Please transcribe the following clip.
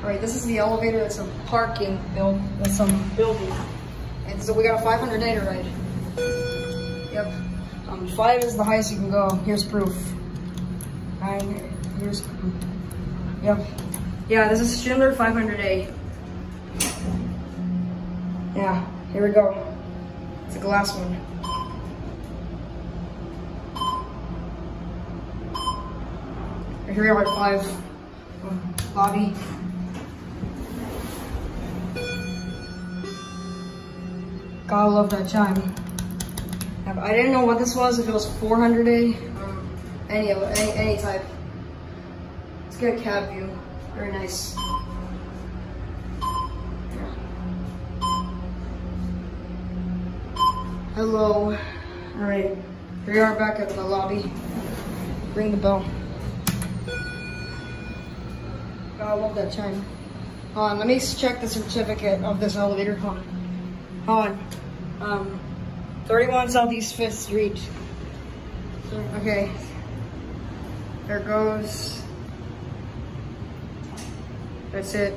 All right, this is the elevator. It's a parking build some building. And so we got a 500 data ride. Yep. Um, five is the highest you can go. Here's proof. Nine, here's, yep. Yeah, this is Schindler 500A. Yeah, here we go. It's a glass one. Here we are at five. Um, lobby. Gotta love that chime. I didn't know what this was, if it was 400A, um, any, any, any type. Let's get a cab view. Very nice. Hello. All right, here we are back at the lobby. Ring the bell. Oh, I love that chime. Hold on, let me check the certificate of this elevator. On. On. Um, 31 Southeast 5th Street. Okay. There goes. That's it.